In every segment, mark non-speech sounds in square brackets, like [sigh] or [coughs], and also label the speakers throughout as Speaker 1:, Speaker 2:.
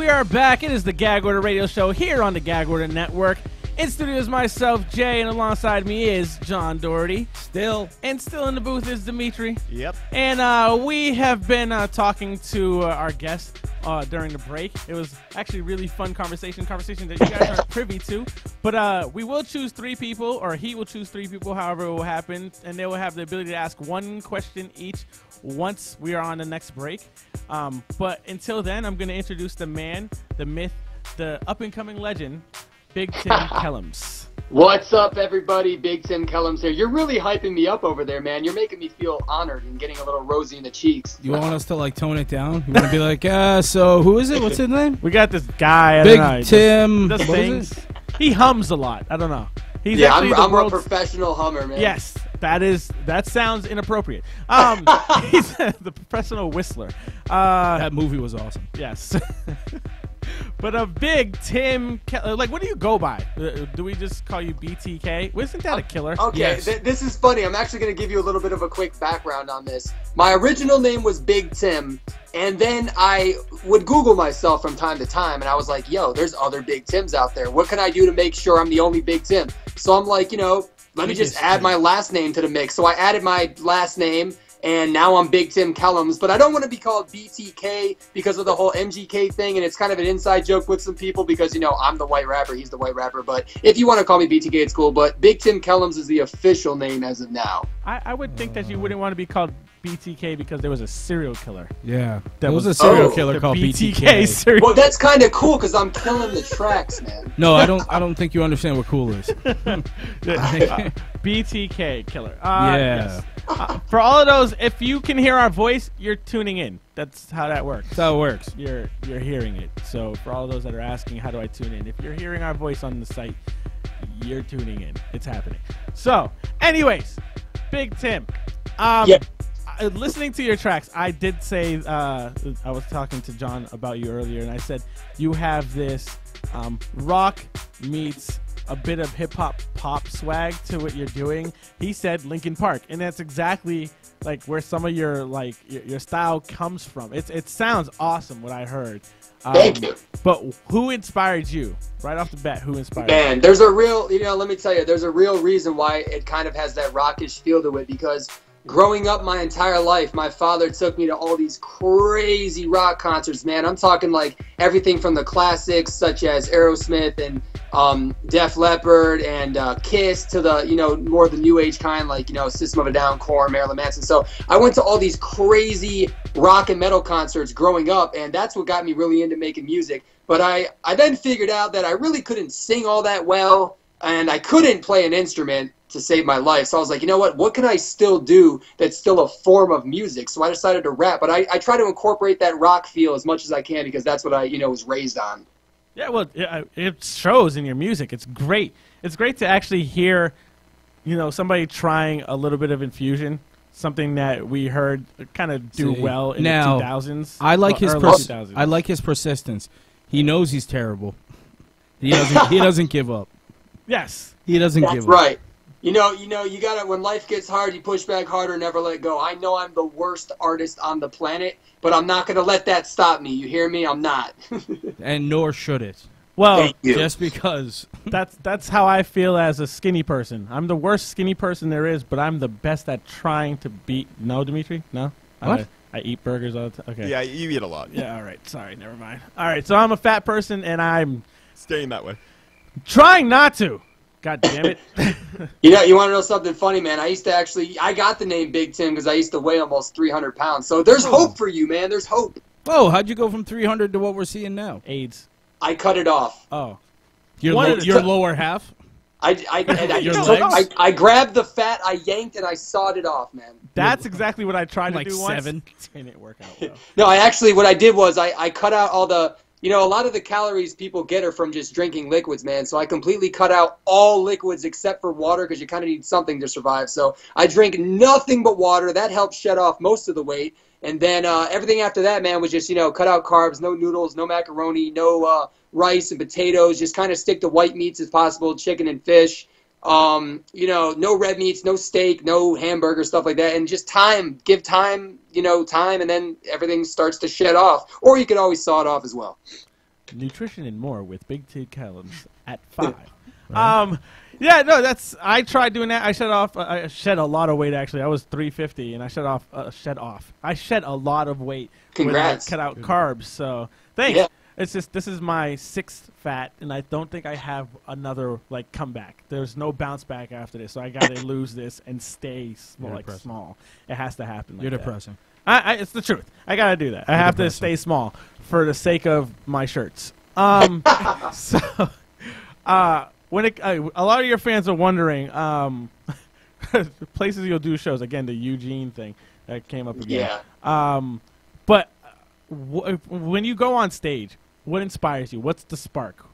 Speaker 1: we are back. It is the Gag Order Radio Show here on the Gag Order Network. In studio is myself, Jay, and alongside me is John Doherty.
Speaker 2: Still.
Speaker 1: And still in the booth is Dimitri.
Speaker 2: Yep.
Speaker 1: And uh, we have been uh, talking to uh, our guest uh, during the break. It was actually a really fun conversation, conversation that you guys aren't [laughs] privy to. But uh, we will choose three people, or he will choose three people, however it will happen, and they will have the ability to ask one question each once we are on the next break. Um, but until then, I'm going to introduce the man, the myth, the up and coming legend, Big Tim [laughs] Kellams.
Speaker 3: What's up, everybody? Big Tim Kellams here. You're really hyping me up over there, man. You're making me feel honored and getting a little rosy in the cheeks.
Speaker 2: You want us to like tone it down? You want to be like, uh, so who is it? What's his name?
Speaker 1: We got this guy. I
Speaker 2: Big
Speaker 1: don't know, he does-
Speaker 2: Tim.
Speaker 1: does things. He hums a lot. I don't know. He's
Speaker 3: yeah,
Speaker 1: actually
Speaker 3: I'm,
Speaker 1: the
Speaker 3: I'm a
Speaker 1: world's
Speaker 3: professional hummer, man.
Speaker 1: Yes, that is that sounds inappropriate. Um, [laughs] he's the professional whistler. Uh,
Speaker 2: That movie was awesome.
Speaker 1: yes. [laughs] but a big Tim, Ke- uh, like, what do you go by? Uh, do we just call you BTK? Isn't that a killer?
Speaker 3: Okay,
Speaker 2: Yes.
Speaker 3: th- this is funny. I'm actually going to give you a little bit of a quick background on this. My original name was Big Tim, and then I would Google myself from time to time, and I was like, yo, there's other Big Tims out there. What can I do to make sure I'm the only Big Tim? So I'm like, you know, let me just add my last name to the mix. So I added my last name. And now I'm Big Tim Kellams, but I don't want to be called BTK because of the whole MGK thing, and it's kind of an inside joke with some people because you know I'm the white rapper, he's the white rapper. But if you want to call me BTK, it's cool. But Big Tim Kellams is the official name as of now.
Speaker 1: I, I would think that you wouldn't want to be called BTK because there was a serial killer.
Speaker 2: Yeah.
Speaker 1: That
Speaker 2: There was,
Speaker 1: was-
Speaker 2: a serial
Speaker 3: Oh,
Speaker 2: killer called
Speaker 1: BTK
Speaker 2: BTK.
Speaker 1: serial.
Speaker 3: Well, that's kind of cool because I'm killing the tracks, man.
Speaker 2: No, I don't. I don't think you understand what cool is. [laughs] [laughs]
Speaker 1: Uh, BTK killer. Uh,
Speaker 2: Yeah.
Speaker 1: yes. Uh, for all of those, if you can hear our voice, you're tuning in. That's how that works.
Speaker 2: That's how it works.
Speaker 1: You're you're hearing it. So for all those that are asking, how do I tune in? If you're hearing our voice on the site, you're tuning in. It's happening. So, anyways, Big Tim. Um,
Speaker 3: Yeah.
Speaker 1: uh, Listening to your tracks, I did say uh, I was talking to John about you earlier, and I said you have this um, rock meets a bit of hip hop pop swag to what you're doing. He said Linkin Park, and that's exactly like where some of your like your, your style comes from. It's it sounds awesome what I heard. Um,
Speaker 3: Thank you.
Speaker 1: But who inspired you? Right off the bat, who inspired you?
Speaker 3: Man, there's a real, you know, let me tell you, there's a real reason why it kind of has that rockish feel to it because growing up my entire life, my father took me to all these crazy rock concerts, man. I'm talking like everything from the classics such as Aerosmith and um, Def Leppard and uh, Kiss to the, you know, more of the new age kind like, you know, System of a Down, Korn, Marilyn Manson. So I went to all these crazy rock and metal concerts growing up, and that's what got me really into making music. But I, I then figured out that I really couldn't sing all that well, and I couldn't play an instrument to save my life. So I was like, you know what? What can I still do that's still a form of music? So I decided to rap, but I, I try to incorporate that rock feel as much as I can because that's what I, you know, was raised on.
Speaker 1: Yeah, well, it shows in your music. It's great. It's great to actually hear, you know, somebody trying a little bit of infusion, something that we heard kind of do
Speaker 2: See,
Speaker 1: well in
Speaker 2: now,
Speaker 1: the 2000s.
Speaker 2: I like his. Pers-
Speaker 1: 2000s.
Speaker 2: I like his persistence. He knows he's terrible. He doesn't. he [laughs] doesn't give up.
Speaker 1: Yes.
Speaker 2: He doesn't
Speaker 3: That's
Speaker 2: give up.
Speaker 3: That's right. You know, you know, you gotta when life gets hard, you push back harder, never let go. I know I'm the worst artist on the planet, but I'm not gonna let that stop me. You hear me? I'm not. [laughs]
Speaker 2: And nor should it.
Speaker 1: Well,
Speaker 2: Just because. [laughs]
Speaker 1: that's that's how I feel as a skinny person. I'm the worst skinny person there is, but I'm the best at trying to beat. No, Dimitri. No.
Speaker 2: What?
Speaker 1: I, I eat burgers all the time. Okay.
Speaker 4: Yeah, you eat a lot.
Speaker 1: Yeah. All right. Sorry. Never mind. All right. So I'm a fat person, and I'm
Speaker 4: Staying that way.
Speaker 1: trying not to. God damn it. [laughs]
Speaker 3: You know, you want to know something funny, man? I used to actually, I got the name Big Tim because I used to weigh almost 300 pounds. So there's
Speaker 2: Oh.
Speaker 3: hope for you, man. There's hope.
Speaker 2: Whoa! How'd you go from 300 to what we're seeing now?
Speaker 1: AIDS.
Speaker 3: I cut it off.
Speaker 1: Oh.
Speaker 2: Your lo- your
Speaker 1: time.
Speaker 2: lower half.
Speaker 3: I, I, and I, [laughs]
Speaker 2: Your
Speaker 3: took-
Speaker 2: legs?
Speaker 3: I, I grabbed the fat, I yanked, and I sawed it off, man.
Speaker 1: That's exactly what I tried
Speaker 2: Like
Speaker 1: to do once.
Speaker 2: seven? [laughs]
Speaker 1: It Didn't work out well.
Speaker 3: No, I actually, what I did was I, I cut out all the, you know, a lot of the calories people get are from just drinking liquids, man. So I completely cut out all liquids except for water because you kind of need something to survive. So I drink nothing but water. That helps shed off most of the weight. And then uh, everything after that, man, was just, you know, cut out carbs, no noodles, no macaroni, no uh, rice and potatoes. Just kind of stick to white meats as possible, chicken and fish. Um, you know, no red meats, no steak, no hamburger, stuff like that. And just time, give time, you know, time, and then everything starts to shed off. Or you could always saw it off as well.
Speaker 1: nutrition and more with Big T Kellams at [laughs] five. Um, yeah, no, that's I tried doing that. I shed off. Uh, I shed a lot of weight actually. I was 350, and I shed off. Uh, shed off. I shed a lot of weight.
Speaker 3: Congrats.
Speaker 1: When I cut out carbs. So thanks.
Speaker 3: Yeah.
Speaker 1: It's just this is my sixth fat, and I don't think I have another like comeback. There's no bounce back after this, so I got to [laughs] lose this and stay small, like
Speaker 2: depressing.
Speaker 1: small. It has to happen. Like
Speaker 2: You're
Speaker 1: that.
Speaker 2: depressing.
Speaker 1: I, I, it's the truth. I gotta do that. I have to stay small for the sake of my shirts. Um, [laughs] so, uh, when it, uh, a lot of your fans are wondering, um, [laughs] places you'll do shows again, the Eugene thing that came up again.
Speaker 3: Yeah.
Speaker 1: Um, but w- when you go on stage, what inspires you? What's the spark?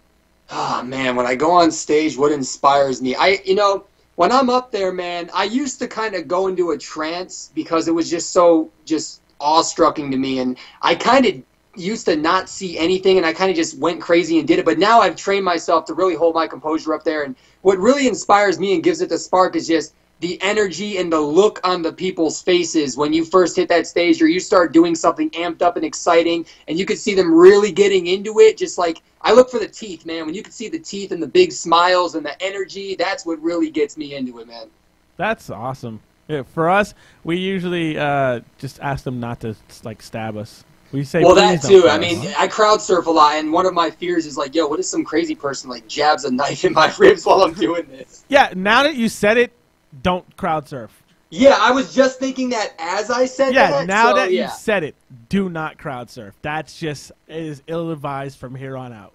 Speaker 3: Ah man, when I go on stage, what inspires me? I, you know, when I'm up there, man, I used to kind of go into a trance because it was just so just awestrucking to me, and I kind of used to not see anything, and I kind of just went crazy and did it. But now I've trained myself to really hold my composure up there, and what really inspires me and gives it the spark is just the energy and the look on the people's faces. When you first hit that stage or you start doing something amped up and exciting and you could see them really getting into it just like i look for the teeth man. When you can see the teeth and the big smiles and the energy that's what really gets me into it man.
Speaker 1: That's awesome. Yeah, for us, we usually uh, just ask them not to like stab us. We say,
Speaker 3: well that too. i mean i crowd surf a lot and one of my fears is like yo what if some crazy person like jabs a knife in my [laughs] ribs while i'm doing this?
Speaker 1: Yeah, now that you said it, don't crowd surf.
Speaker 3: yeah i was just thinking that as i said
Speaker 1: Yeah,
Speaker 3: that
Speaker 1: now
Speaker 3: so,
Speaker 1: that
Speaker 3: yeah.
Speaker 1: you said it, do not crowd surf. That's just is ill advised from here on out.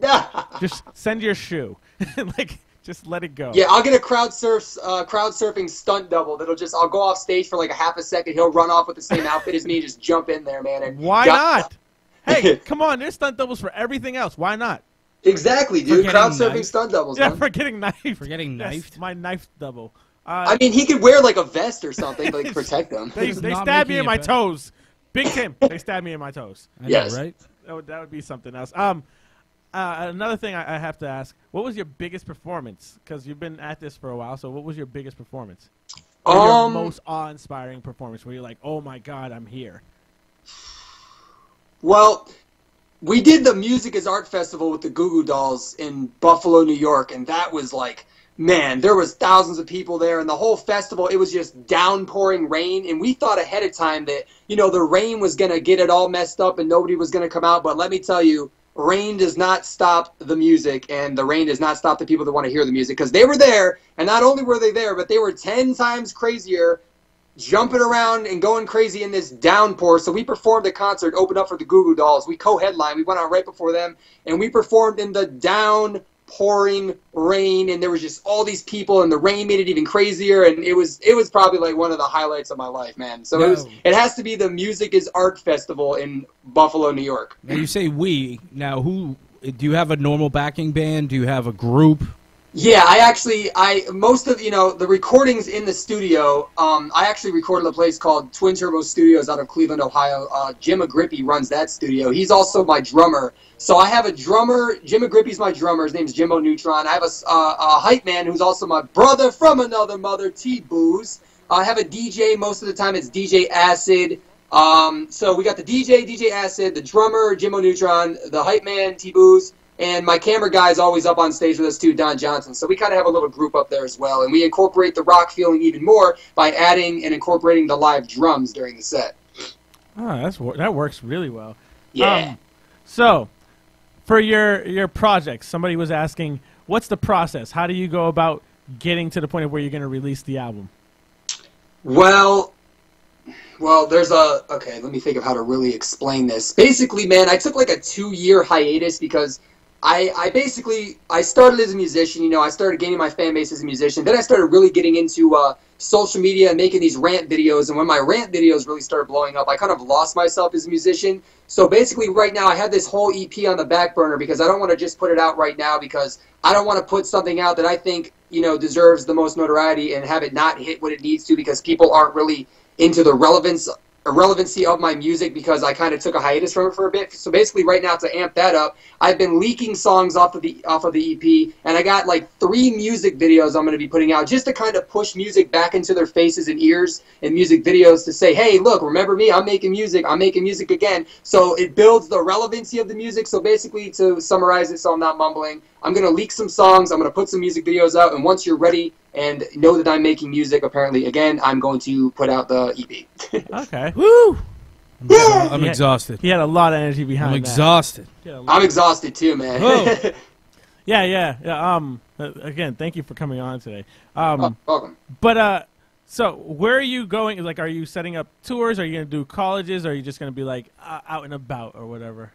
Speaker 1: [laughs] Just send your shoe, [laughs] like just let it go.
Speaker 3: Yeah, I'll get a crowd surf, uh, crowd surfing stunt double. That'll just I'll go off stage for like a half a second. He'll run off with the same outfit as me, and just jump in there, man. And
Speaker 1: Why not? Hey, [laughs] come on! There's stunt doubles for everything else. Why not?
Speaker 3: Exactly, dude.
Speaker 2: getting
Speaker 3: Crowd surfing
Speaker 2: knifed.
Speaker 3: stunt doubles.
Speaker 1: Yeah,
Speaker 3: man.
Speaker 1: for getting knifed.
Speaker 2: For getting
Speaker 1: Yes, my knife double. Uh,
Speaker 3: I mean, he could wear like a vest or something, like [laughs] protect them.
Speaker 1: they they
Speaker 2: not
Speaker 1: stabbed me in my
Speaker 2: better.
Speaker 1: toes. Big Tim, they stabbed me in my toes. [laughs]
Speaker 2: I know,
Speaker 3: Yes.
Speaker 2: right?
Speaker 1: That would, that would be something else. Um, uh, another thing I, I have to ask: What was your biggest performance? Because you've been at this for a while. So, what was your biggest performance? Or
Speaker 3: Um,
Speaker 1: your most awe-inspiring performance, where you're like, "Oh my God, I'm here."
Speaker 3: Well, we did the Music is Art Festival with the Goo Goo Dolls in Buffalo, New York, and that was like, man, there was thousands of people there, and the whole festival, it was just downpouring rain, and we thought ahead of time that, you know, the rain was going to get it all messed up and nobody was going to come out, but let me tell you, rain does not stop the music, and the rain does not stop the people that want to hear the music, because they were there, and not only were they there, but they were 10 times crazier jumping around and going crazy in this downpour. So we performed a concert, opened up for the Goo Goo Dolls. We co-headlined. We went on right before them, and we performed in the downpouring rain. And there was just all these people, and the rain made it even crazier. And it was it was probably like one of the highlights of my life, man. So it was it has to be the Music is Art Festival in Buffalo, New York.
Speaker 2: Now you say we. Now who? Do you have a normal backing band? Do you have a group?
Speaker 3: Yeah, I actually, I most of you know the recordings in the studio. Um, I actually recorded a place called Twin Turbo Studios out of Cleveland, Ohio. Uh, Jim Agrippi runs that studio. He's also my drummer. So I have a drummer. Jim Agrippi's my drummer. His name's Jimbo Neutron. I have a, uh, a hype man who's also my brother from another mother, T Booze. I have a DJ. Most of the time, it's DJ Acid. Um, so we got the DJ, DJ Acid, the drummer, Jimbo Neutron, the hype man, T Booze. And my camera guy is always up on stage with us too, Don Johnson. So we kind of have a little group up there as well, and we incorporate the rock feeling even more by adding and incorporating the live drums during the set.
Speaker 1: Oh, that's that works really well.
Speaker 3: Yeah.
Speaker 1: Um, so, for your your project, somebody was asking, what's the process? How do you go about getting to the point of where you're going to release the album?
Speaker 3: Well, well, there's a okay. Let me think of how to really explain this. Basically, man, I took like a two-year hiatus because I, I basically I started as a musician. You know, I started gaining my fan base as a musician. Then I started really getting into uh, social media and making these rant videos. And when my rant videos really started blowing up, I kind of lost myself as a musician. So basically, right now I have this whole EP on the back burner because I don't want to just put it out right now because I don't want to put something out that I think you know deserves the most notoriety and have it not hit what it needs to because people aren't really into the relevance irrelevancy of my music because I kind of took a hiatus from it for a bit. So basically, right now to amp that up, I've been leaking songs off of the off of the EP, and I got like three music videos I'm going to be putting out just to kind of push music back into their faces and ears in music videos to say, hey, look, remember me? I'm making music. I'm making music again. So it builds the relevancy of the music. So basically, to summarize it, so I'm not mumbling, I'm going to leak some songs. I'm going to put some music videos out, and once you're ready and know that I'm making music, apparently, again, I'm going to put out the EP. [laughs]
Speaker 1: Okay.
Speaker 2: Woo! I'm,
Speaker 3: Yeah.
Speaker 2: I'm
Speaker 1: Yeah.
Speaker 2: exhausted.
Speaker 1: He had a lot of energy behind
Speaker 2: I'm exhausted.
Speaker 1: He had a lot-
Speaker 3: I'm exhausted too, man. [laughs]
Speaker 1: Yeah, yeah, yeah. Um, uh, again, thank you for coming on today. Um,
Speaker 3: oh, welcome.
Speaker 1: but uh, so where are you going? Like, are you setting up tours? Are you gonna do colleges? Or are you just gonna be like uh, out and about or whatever?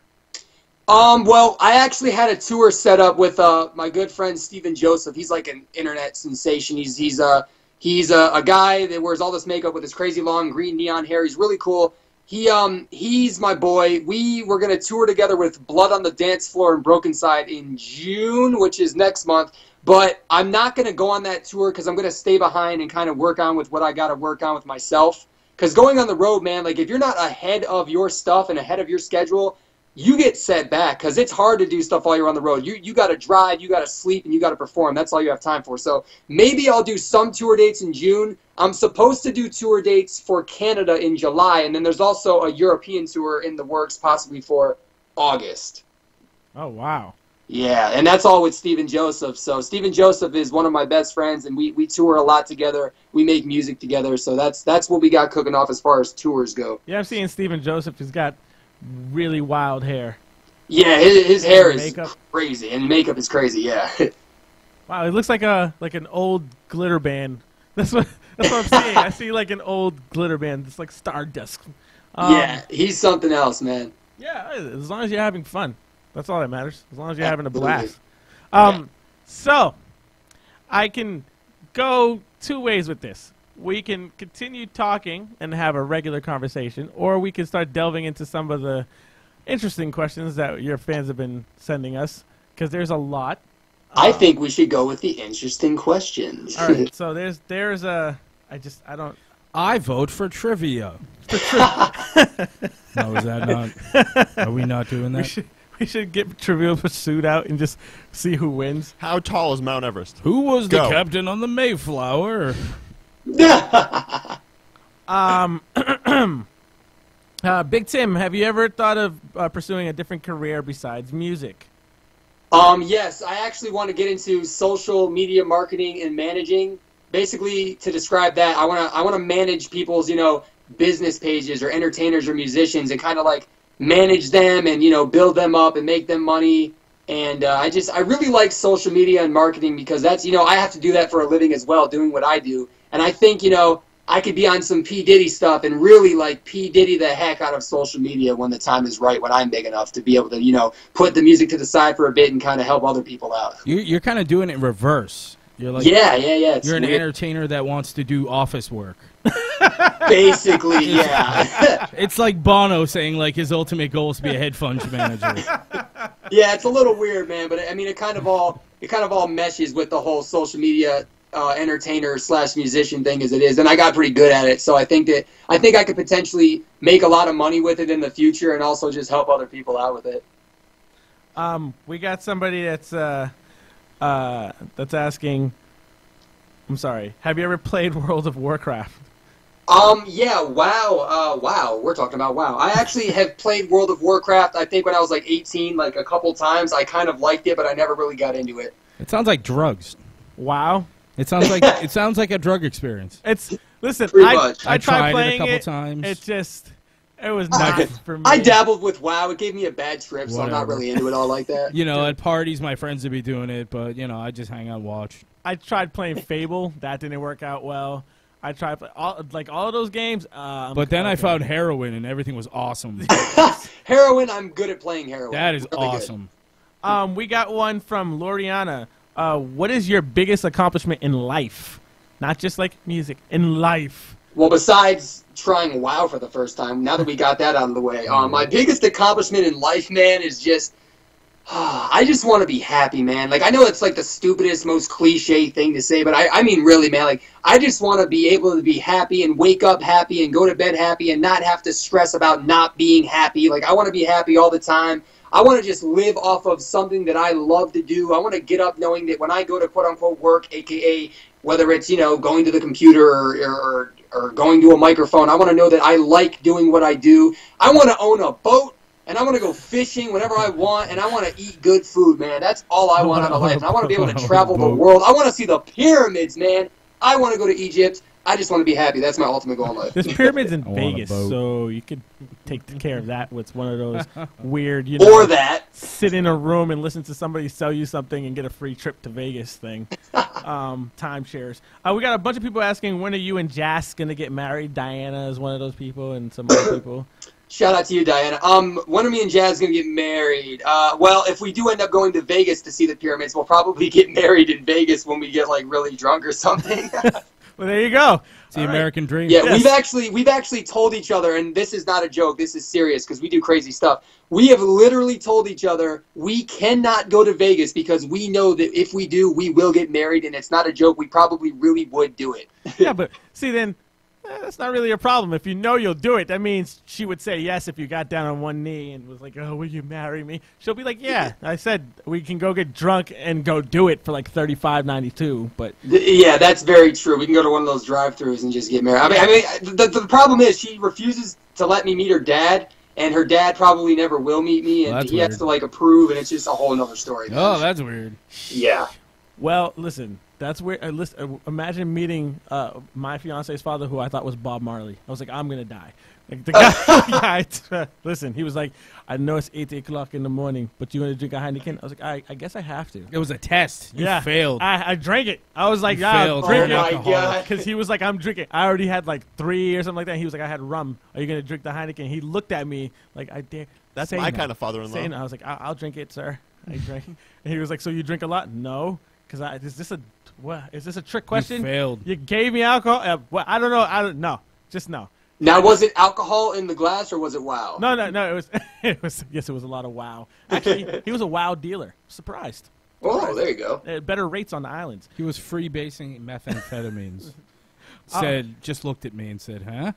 Speaker 3: Um, well, I actually had a tour set up with uh, my good friend Stephen Joseph. He's like an internet sensation. He's he's a he's a, a guy that wears all this makeup with his crazy long green neon hair. He's really cool. He um he's my boy. We were gonna tour together with Blood on the Dance Floor and Brokencyde in June, which is next month. But I'm not gonna go on that tour because I'm gonna stay behind and kind of work on with what I gotta work on with myself. Because going on the road, man, like if you're not ahead of your stuff and ahead of your schedule, you get set back because it's hard to do stuff while you're on the road. You you got to drive, you got to sleep, and you got to perform. That's all you have time for. So maybe I'll do some tour dates in June. I'm supposed to do tour dates for Canada in July, and then there's also a European tour in the works, possibly for August.
Speaker 1: Oh wow.
Speaker 3: Yeah, and that's all with Stephen Joseph. So Stephen Joseph is one of my best friends, and we, we tour a lot together. We make music together. So that's that's what we got cooking off as far as tours go.
Speaker 1: Yeah, I'm seeing Stephen Joseph. He's got really wild hair.
Speaker 3: Yeah, his, his hair is
Speaker 1: Makeup.
Speaker 3: crazy, and makeup is crazy. Yeah. [laughs]
Speaker 1: Wow, it looks like a like an old glitter band. [laughs] That's what that's what I'm seeing. I see like an old glitter band. It's like Stardust. Um,
Speaker 3: yeah, he's something else, man.
Speaker 1: Yeah, as long as you're having fun. That's all that matters. As long as you're having a blast. Um, so I can go two ways with this. We can continue talking and have a regular conversation, or we can start delving into some of the interesting questions that your fans have been sending us, because there's a lot.
Speaker 3: I
Speaker 1: Uh,
Speaker 3: think we should go with the interesting questions.
Speaker 1: All right, [laughs] so there's there's a I just I don't
Speaker 2: I vote for trivia. [laughs] no, is that not? Are we not doing that?
Speaker 1: we
Speaker 2: that?
Speaker 1: should we should get Trivial Pursuit out and just see who wins.
Speaker 4: How tall is Mount Everest?
Speaker 2: Who was the captain on the Mayflower? [laughs]
Speaker 1: Um, [clears throat] uh, Big Tim, have you ever thought of uh, pursuing a different career besides music?
Speaker 3: um, yes, I actually want to get into social media marketing and managing. Basically, to describe that, I want to I want to manage people's you know business pages or entertainers or musicians and kind of like manage them and you know build them up and make them money. And uh, I just I really like social media and marketing because that's you know I have to do that for a living as well, doing what I do. And I think you know I could be on some P Diddy stuff and really like P Diddy the heck out of social media when the time is right, when I'm big enough to be able to you know put the music to the side for a bit and kind of help other people out.
Speaker 2: You're, you're kind of doing it in reverse. You're like
Speaker 3: yeah, yeah, yeah.
Speaker 2: You're an
Speaker 3: weird.
Speaker 2: entertainer that wants to do office work. [laughs]
Speaker 3: Basically, yeah.
Speaker 2: It's like Bono saying like his ultimate goal is to be a hedge fund manager. [laughs]
Speaker 3: yeah, it's a little weird, man. But I mean, it kind of all it kind of all meshes with the whole social media uh, entertainer slash musician thing as it is, and I got pretty good at it. So I think that I think I could potentially make a lot of money with it in the future, and also just help other people out with it.
Speaker 1: Um, we got somebody that's uh, uh, that's asking. I'm sorry. Have you ever played World of Warcraft?
Speaker 3: Um, yeah, wow, uh, wow. We're talking about wow. I actually have played World of Warcraft. I think when I was like 18, like a couple times. I kind of liked it, but I never really got into it.
Speaker 2: It sounds like drugs.
Speaker 1: Wow.
Speaker 2: It sounds like it sounds like a drug experience. [laughs]
Speaker 1: It's listen.
Speaker 3: Pretty
Speaker 1: I,
Speaker 3: much.
Speaker 1: I,
Speaker 2: I
Speaker 1: tried
Speaker 2: tried it a
Speaker 1: playing
Speaker 2: couple
Speaker 1: it.
Speaker 2: times.
Speaker 1: It just it was not
Speaker 3: I- [laughs]
Speaker 1: for me.
Speaker 3: I dabbled with WoW. It gave me a bad trip, so I'm not really into it all like that. [laughs]
Speaker 2: You know, at parties, my friends would be doing it, but you know, I just hang out and watch.
Speaker 1: I tried playing Fable. That didn't work out well. I tried play, all like all of those games. Uh,
Speaker 2: But then I found heroin, and everything was awesome. [laughs] [laughs]
Speaker 3: heroin, I'm good at playing heroin.
Speaker 2: That is
Speaker 3: Really good.
Speaker 2: awesome.
Speaker 1: Um, we got one from Loriana. Uh, what is your biggest accomplishment in life? Not just like music, in life.
Speaker 3: Well, besides trying WoW for the first time, now that we got that out of the way, um, my biggest accomplishment in life, man, is just [sighs] I just want to be happy, man. Like I know it's like the stupidest, most cliche thing to say, but I, I mean really, man. Like I just want to be able to be happy and wake up happy and go to bed happy and not have to stress about not being happy. Like I want to be happy all the time. I want to just live off of something that I love to do. I want to get up knowing that when I go to quote unquote work, aka whether it's you know going to the computer or, or, or going to a microphone, I want to know that I like doing what I do. I want to own a boat and I want to go fishing whenever I want, and I want to eat good food, man. That's all I want out of life. And I want to be able to travel the world. I want to see the pyramids, man. I want to go to Egypt. I just want to be happy. That's my ultimate goal in life.
Speaker 1: There's pyramids in [laughs]
Speaker 2: I
Speaker 1: Vegas, so you could take care of that with one of those [laughs] weird, you know,
Speaker 3: Or that.
Speaker 1: sit in a room and listen to somebody sell you something and get a free trip to Vegas thing. [laughs] um, timeshares. Uh, we got a bunch of people asking when are you and Jas gonna get married? Diana is one of those people, and some other people. [coughs]
Speaker 3: Shout out to you, Diana. Um, when are me and Jazz gonna get married? Uh, well, if we do end up going to Vegas to see the pyramids, we'll probably [laughs] get married in Vegas when we get like really drunk or something. [laughs] [laughs]
Speaker 1: Well, there you go.
Speaker 2: It's the
Speaker 1: All right.
Speaker 2: American dream.
Speaker 3: Yeah,
Speaker 1: Yes.
Speaker 3: we've actually we've actually told each other, and this is not a joke. This is serious because we do crazy stuff. We have literally told each other we cannot go to Vegas because we know that if we do, we will get married, and it's not a joke. We probably really would do it.
Speaker 1: yeah, but see, then eh, that's not really a problem. If you know you'll do it, that means she would say yes if you got down on one knee and was like, "Oh, will you marry me?" She'll be like, "Yeah." I said we can go get drunk and go do it for like thirty five ninety two, but
Speaker 3: Yeah, that's very true. We can go to one of those drive-throughs and just get married. I mean, I mean, the, the problem is she refuses to let me meet her dad, and her dad probably never will meet me, and
Speaker 2: Well, that's
Speaker 3: he has to like approve, and it's just a whole nother story. man.
Speaker 2: Oh, that's weird.
Speaker 3: yeah.
Speaker 1: Well, listen, that's where. Uh, listen, uh, imagine meeting uh, my fiance's father, who I thought was Bob Marley. I was like, I'm gonna die. Like the guy, [laughs] the guy [laughs] listen, he was like, I know it's eight o'clock in the morning, but you want to drink a Heineken? I was like, I, I guess I have to.
Speaker 2: It was a test. You
Speaker 1: yeah,
Speaker 2: failed.
Speaker 1: I, I drank it. I was like,
Speaker 2: You
Speaker 1: yeah,
Speaker 2: failed.
Speaker 1: drink
Speaker 3: Oh
Speaker 1: it.
Speaker 3: my
Speaker 2: alcoholic.
Speaker 3: god.
Speaker 1: Because he was like, I'm drinking. I already had like three or something like that. He was like, I had rum. Are you gonna drink the Heineken? He looked at me like, I dare.
Speaker 4: That's my
Speaker 1: no.
Speaker 4: kind of father-in-law.
Speaker 1: Say no. I was like, I'll, I'll drink it, sir. I drank. and [laughs] he was like, so you drink a lot? No. Because I is this a what? Is this a trick question?
Speaker 2: You failed.
Speaker 1: You gave me alcohol? Uh, well, I don't know. I don't know. Just no.
Speaker 3: Now, was it alcohol in the glass or was it wow?
Speaker 1: No, no, no. It was. [laughs] it was. Yes, it was a lot of wow. Actually, he was a wow dealer. Surprised.
Speaker 3: Oh, there you go.
Speaker 1: Uh, better rates on the islands.
Speaker 2: He was freebasing methamphetamines. [laughs]
Speaker 1: Uh,
Speaker 2: said, just looked at me and said, huh?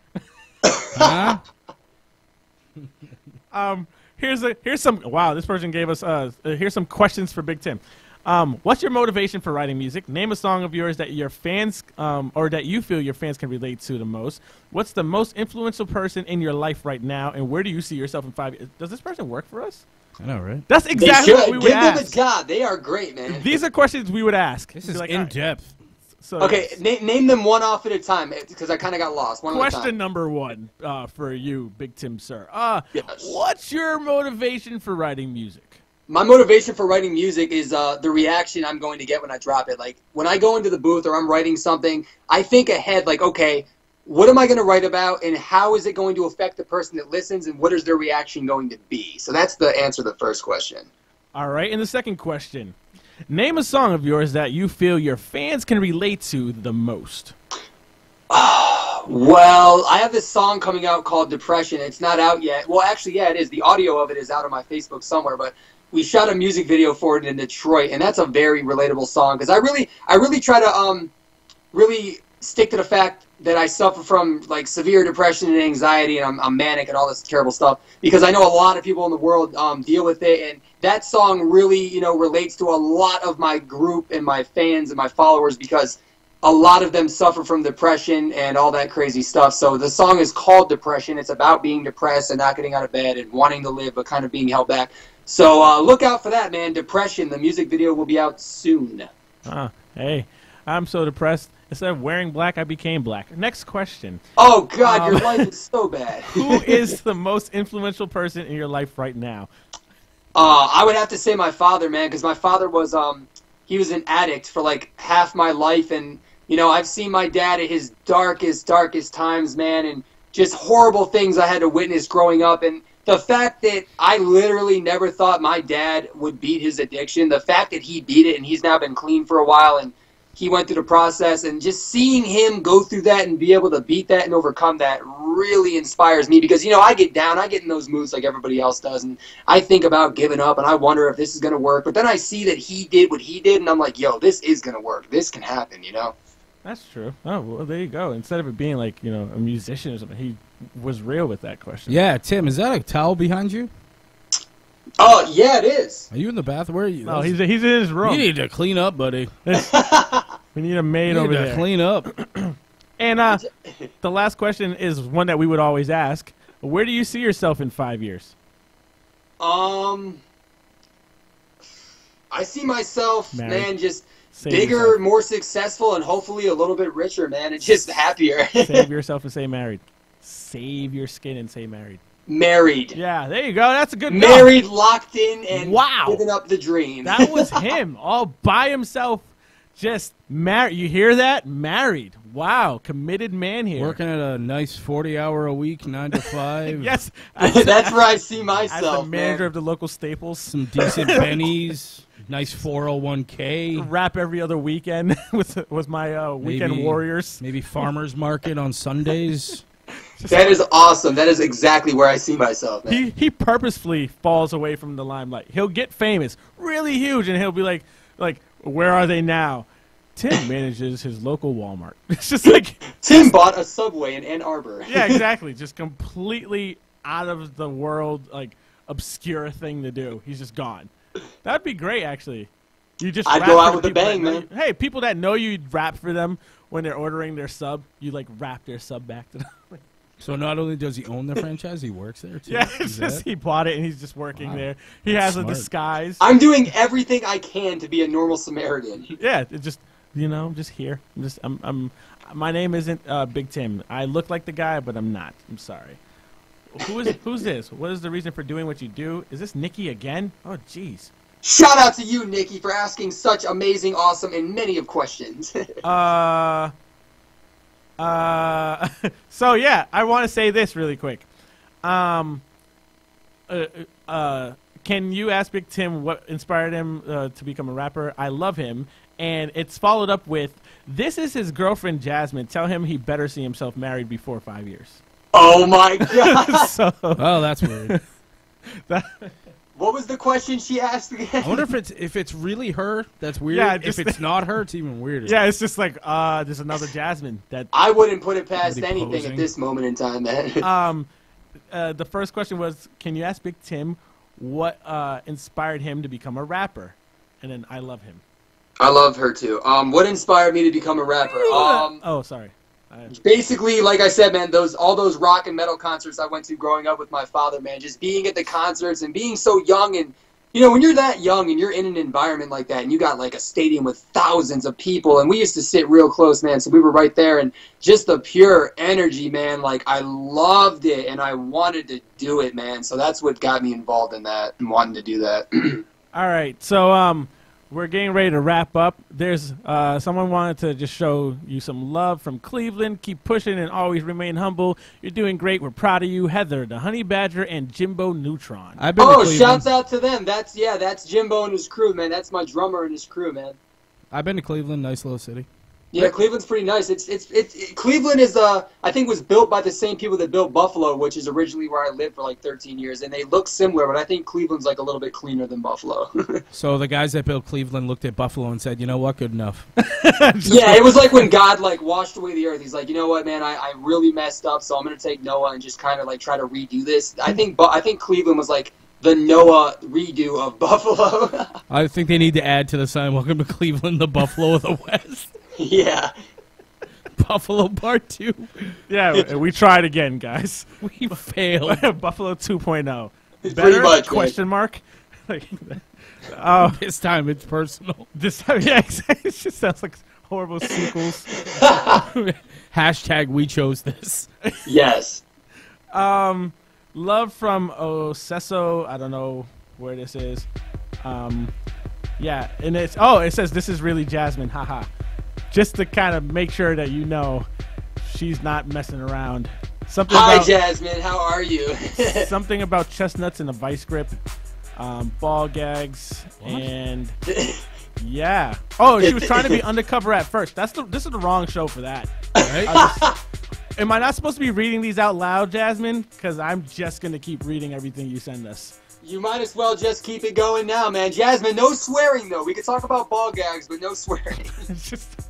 Speaker 2: [laughs] huh?
Speaker 1: Um, here's a here's some. Wow, this person gave us. Uh, here's some questions for Big Tim. Um, what's your motivation for writing music? Name a song of yours that your fans, um, or that you feel your fans can relate to the most. What's the most influential person in your life right now, and where do you see yourself in five years? Does this person work for us?
Speaker 2: I know, right?
Speaker 1: That's exactly what we would
Speaker 3: give them a
Speaker 1: ask.
Speaker 3: job. They are great, man. [laughs]
Speaker 1: These are questions we would ask.
Speaker 2: This is
Speaker 1: like,
Speaker 2: in
Speaker 1: all right,
Speaker 2: depth.
Speaker 1: So
Speaker 3: Okay, na- name them one off at a time because I kind of got lost. One at a
Speaker 1: Question
Speaker 3: time.
Speaker 1: number one uh, for you, Big Tim, sir. Uh,
Speaker 3: Yes.
Speaker 1: What's your motivation for writing music?
Speaker 3: My motivation for writing music is uh, the reaction I'm going to get when I drop it. Like when I go into the booth or I'm writing something, I think ahead. Like, okay, what am I going to write about, and how is it going to affect the person that listens, and what is their reaction going to be? So that's the answer to the first question.
Speaker 1: All right, and the second question. Name a song of yours that you feel your fans can relate to the most. [sighs]
Speaker 3: Well, I have this song coming out called Depression. It's not out yet. Well, actually, yeah, it is. The audio of it is out on my Facebook somewhere, but we shot a music video for it in Detroit, and that's a very relatable song because I really, I really try to um, really stick to the fact that I suffer from like severe depression and anxiety, and I'm, I'm manic and all this terrible stuff because I know a lot of people in the world um, deal with it, and that song really, you know, relates to a lot of my group and my fans and my followers because a lot of them suffer from depression and all that crazy stuff. So the song is called Depression. It's about being depressed and not getting out of bed and wanting to live, but kind of being held back. So uh, look out for that, man. Depression. The music video will be out soon.
Speaker 1: Ah, hey, I'm so depressed. Instead of wearing black, I became black. Next question.
Speaker 3: Oh God, your
Speaker 1: Um,
Speaker 3: life is so bad. [laughs]
Speaker 1: Who is the most influential person in your life right now?
Speaker 3: Uh, I would have to say my father, man, because my father was um he was an addict for like half my life, and you know I've seen my dad at his darkest, darkest times, man, and just horrible things I had to witness growing up, and the fact that I literally never thought my dad would beat his addiction, the fact that he beat it and he's now been clean for a while, and he went through the process, and just seeing him go through that and be able to beat that and overcome that really inspires me because you know I get down, I get in those moods like everybody else does, and I think about giving up, and I wonder if this is gonna work. But then I see that he did what he did, and I'm like, yo, this is gonna work. This can happen, you know.
Speaker 1: That's true. Oh, well, there you go. Instead of it being like you know a musician or something, he was real with that question.
Speaker 2: Yeah, Tim, is that a towel behind you?
Speaker 3: Oh yeah, it is.
Speaker 2: Are you in the bath? Where are you?
Speaker 1: No, he's he's in his room.
Speaker 2: You need to clean up, buddy. [laughs]
Speaker 1: we need a maid
Speaker 2: You
Speaker 1: over
Speaker 2: need to
Speaker 1: there.
Speaker 2: clean up. [clears throat]
Speaker 1: And uh, the last question is one that we would always ask: Where do you see yourself in five years?
Speaker 3: Um, I see myself,
Speaker 1: Married.
Speaker 3: man, just
Speaker 1: Save
Speaker 3: bigger,
Speaker 1: yourself.
Speaker 3: more successful, and hopefully a little bit richer, man, and just happier. [laughs]
Speaker 1: Save yourself and stay married. Save your skin and stay married.
Speaker 3: Married.
Speaker 1: Yeah, there you go. That's a good goal.
Speaker 3: Married, locked in, and
Speaker 1: Wow.
Speaker 3: living up the dream.
Speaker 1: That was [laughs] him, all by himself, just married. You hear that? Married. Wow, committed man here.
Speaker 2: Working at a nice 40 hour a week, 9 to 5. [laughs]
Speaker 1: Yes,
Speaker 3: That's where I see
Speaker 1: as
Speaker 3: myself,
Speaker 1: the manager
Speaker 3: man.
Speaker 1: of the local Staples.
Speaker 2: Some decent bennies. Nice 401k.
Speaker 1: Rap every other weekend [laughs] with with my uh, weekend
Speaker 2: Maybe-
Speaker 1: warriors.
Speaker 2: Maybe farmer's market on Sundays. [laughs]
Speaker 3: That is awesome. That is exactly where I see myself, man.
Speaker 1: He he purposefully falls away from the limelight. He'll get famous, really huge, and he'll be like, like, where are they now? Tim [laughs] manages his local Walmart. It's just like,
Speaker 3: Tim bought a Subway in Ann Arbor.
Speaker 1: yeah, exactly. Just completely out of the world, like obscure thing to do. He's just gone. That'd be great, actually. You just
Speaker 3: I'd
Speaker 1: rap
Speaker 3: go
Speaker 1: for
Speaker 3: out with a bang, man.
Speaker 1: you- Hey, people that know you, you'd rap for them when they're ordering their sub. You like rap their sub back to them.
Speaker 2: So not only does he own the franchise, he works there too.
Speaker 1: yeah, it's just
Speaker 2: that- [laughs]
Speaker 1: he bought it and he's just working
Speaker 2: Wow.
Speaker 1: there. He
Speaker 2: That's
Speaker 1: has
Speaker 2: smart.
Speaker 1: a disguise.
Speaker 3: I'm doing everything I can to be a normal Samaritan. [laughs]
Speaker 1: yeah, it just you know, I'm just here. I'm just I'm I'm my name isn't uh, Big Tim. I look like the guy, but I'm not. I'm sorry. Who is who's this? What is the reason for doing what you do? Is this Nikki again? Oh jeez.
Speaker 3: Shout out to you, Nikki, for asking such amazing, awesome, and many of questions. [laughs]
Speaker 1: Uh uh [laughs] so yeah, I want to say this really quick. Um uh, uh can you ask Big Tim what inspired him uh, to become a rapper? I love him. And it's followed up with, "This is his girlfriend Jasmine. Tell him he better see himself married before five years."
Speaker 3: Oh my [laughs] god!
Speaker 1: so
Speaker 2: Oh, that's weird. [laughs]
Speaker 3: what was the question she asked again?
Speaker 2: I wonder if it's if it's really her. That's weird.
Speaker 1: Yeah,
Speaker 2: if it's not her, it's even weirder.
Speaker 1: yeah, it's just like, uh, there's another Jasmine that
Speaker 3: I wouldn't put it past anything
Speaker 2: posing.
Speaker 3: at this moment in time, man. [laughs]
Speaker 1: um, uh, the first question was, can you ask Big Tim what uh, inspired him to become a rapper? And then I love him.
Speaker 3: I love her too. Um, what inspired me to become a rapper? Um,
Speaker 1: oh, sorry.
Speaker 3: Basically, like I said, man, those all those rock and metal concerts I went to growing up with my father, man, just being at the concerts and being so young and you know, when you're that young and you're in an environment like that and you got like a stadium with thousands of people and we used to sit real close, man, so we were right there and just the pure energy, man, like I loved it and I wanted to do it, man. So that's what got me involved in that and wanting to do that. [clears throat]
Speaker 1: all right, so um, we're getting ready to wrap up. There's uh, someone wanted to just show you some love from Cleveland. Keep pushing and always remain humble. You're doing great. We're proud of you, Heather, the Honey Badger, and Jimbo Neutron.
Speaker 2: I've been
Speaker 3: oh,
Speaker 2: Cleveland.
Speaker 3: shouts out to them. That's yeah, that's Jimbo and his crew, man. That's my drummer and his crew, man.
Speaker 2: I've been to Cleveland, nice little city.
Speaker 3: Yeah, Cleveland's pretty nice. It's it's it's it, Cleveland is uh I think was built by the same people that built Buffalo, which is originally where I lived for like 13 years, and they look similar, but I think Cleveland's like a little bit cleaner than Buffalo. [laughs]
Speaker 2: So the guys that built Cleveland looked at Buffalo and said, "You know what? Good enough." [laughs]
Speaker 3: yeah, it was like when God like washed away the earth. He's like, you know what, man, I, I really messed up, so I'm gonna take Noah and just kind of like try to redo this. I think but I think Cleveland was like the Noah redo of [laughs] Buffalo.
Speaker 2: I think they need to add to the sign, "Welcome to Cleveland, the Buffalo of the West." [laughs]
Speaker 3: yeah.
Speaker 2: Buffalo Part Two.
Speaker 1: Yeah, we tried again, guys. [laughs]
Speaker 2: We failed. [laughs]
Speaker 1: Buffalo 2.0.
Speaker 3: Pretty
Speaker 1: Better?
Speaker 3: much, man.
Speaker 1: Question mark. Like, oh,
Speaker 2: this time it's personal.
Speaker 1: this time, yeah, exactly. It just sounds like horrible sequels.
Speaker 2: Hashtag We chose this.
Speaker 3: Yes.
Speaker 1: Um, love from Osesso. I don't know where this is. Um, yeah, and it's oh, it says this is really Jasmine. Haha. Just to kind of make sure that you know she's not messing around. Something
Speaker 3: Hi,
Speaker 1: about
Speaker 3: Jasmine. How are you? [laughs]
Speaker 1: something about chestnuts in a vice grip, um, ball gags,
Speaker 2: What?
Speaker 1: and Yeah. Oh, she was trying to be [laughs] undercover at first. That's the. This is the wrong show for that.
Speaker 2: Right?
Speaker 1: I just- am I not supposed to be reading these out loud, Jasmine? Because I'm just gonna keep reading everything you send us.
Speaker 3: You might as well just keep it going now, man. Jasmine, no swearing though. We could talk about ball gags, but no swearing. [laughs]
Speaker 1: Just.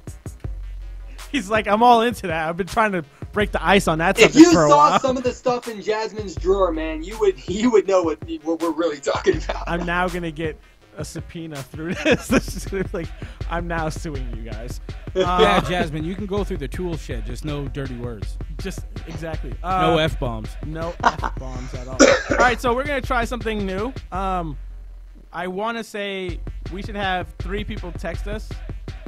Speaker 1: [laughs] He's like, I'm all into that. I've been trying to break the ice on that
Speaker 3: if
Speaker 1: subject
Speaker 3: you
Speaker 1: for a
Speaker 3: saw
Speaker 1: while.
Speaker 3: some of the stuff in Jasmine's drawer, man, you would you would know what, what we're really talking about.
Speaker 1: I'm now [laughs] gonna get a subpoena through [laughs] this. this is gonna be like, I'm now suing you guys. Uh,
Speaker 2: yeah, Jasmine, you can go through the tool shed, just no dirty words.
Speaker 1: just exactly. Uh,
Speaker 2: No F bombs.
Speaker 1: No f bombs at all. all right, so we're gonna try something new. Um, I want to say we should have three people text us,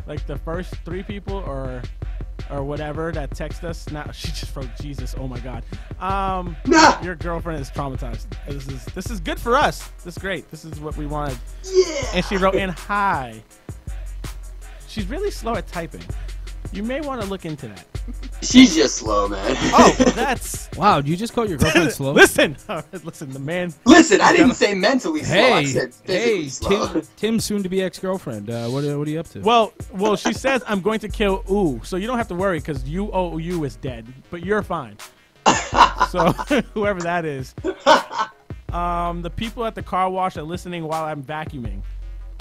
Speaker 1: like the first three people or or whatever that text us. Now [laughs] she just wrote Jesus. Oh my God. Um,
Speaker 3: Nah.
Speaker 1: your girlfriend is traumatized. This is this is good for us. This is great. This is what we wanted.
Speaker 3: Yeah.
Speaker 1: And she wrote in hi. She's really slow at typing. You may want to look into that.
Speaker 3: She's just slow, man.
Speaker 1: Oh, [laughs] that's.
Speaker 2: Wow, you just called your girlfriend [laughs] slow?
Speaker 1: listen, [laughs] listen. The man
Speaker 3: Listen, I didn't say mentally slow. I
Speaker 2: Hey,
Speaker 3: said
Speaker 2: hey,
Speaker 3: slow.
Speaker 2: Tim, Tim's soon to be ex girlfriend. Uh, what, what are you up to?
Speaker 1: Well, well, she says I'm going to kill Ooh, so you don't have to worry because you O U is dead, but you're fine. so whoever that is, um, the people at the car wash are listening while I'm vacuuming,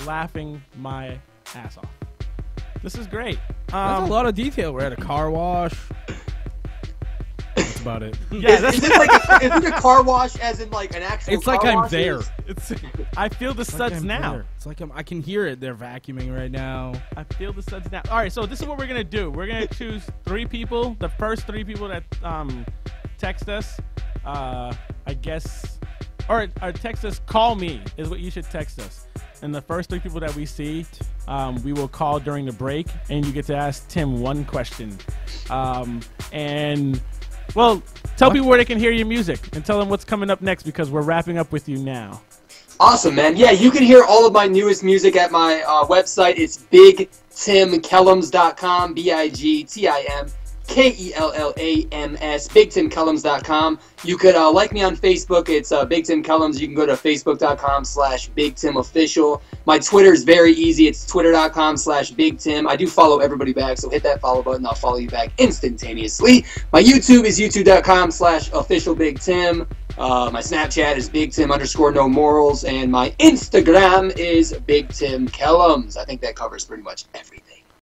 Speaker 1: laughing my ass off. This is great.
Speaker 2: That's
Speaker 1: Um,
Speaker 2: a lot of detail. We're at a car wash. That's about it. [laughs]
Speaker 1: yeah,
Speaker 3: is,
Speaker 1: that's
Speaker 3: is it like a, [laughs] is it a car wash as in like an actual
Speaker 2: It's like I'm
Speaker 3: wash?
Speaker 2: there.
Speaker 1: it's. [laughs] I feel the
Speaker 2: It's like
Speaker 1: suds
Speaker 2: I'm
Speaker 1: now.
Speaker 2: there. It's like I'm, I can hear it. They're vacuuming right now.
Speaker 1: I feel the suds now. All right, so this is what we're gonna do. We're gonna choose three people. The first three people that um, text us, uh, I guess, or, or text us. Call me is what you should text us. And the first three people that we see, um, we will call during the break, and you get to ask Tim one question. Um, and well, tell people where they can hear your music, and tell them what's coming up next because we're wrapping up with you now.
Speaker 3: Awesome, man. Yeah, you can hear all of my newest music at my uh, website. It's bigtimkellams.com, B-I-G-T-I-M. K-E-L-L-A-M-S, bigtimkellams.com. You could uh, like me on Facebook. It's uh, Big Tim Kellams. You can go to facebook.com slash Big Tim Official. My Twitter is very easy. It's twitter.com slash Big Tim. I do follow everybody back, so hit that follow button. I'll follow you back instantaneously. My YouTube is youtube.com slash official Big Tim. Uh, my Snapchat is Big Tim underscore no morals. And my Instagram is Big Tim Kellams. I think that covers pretty much everything.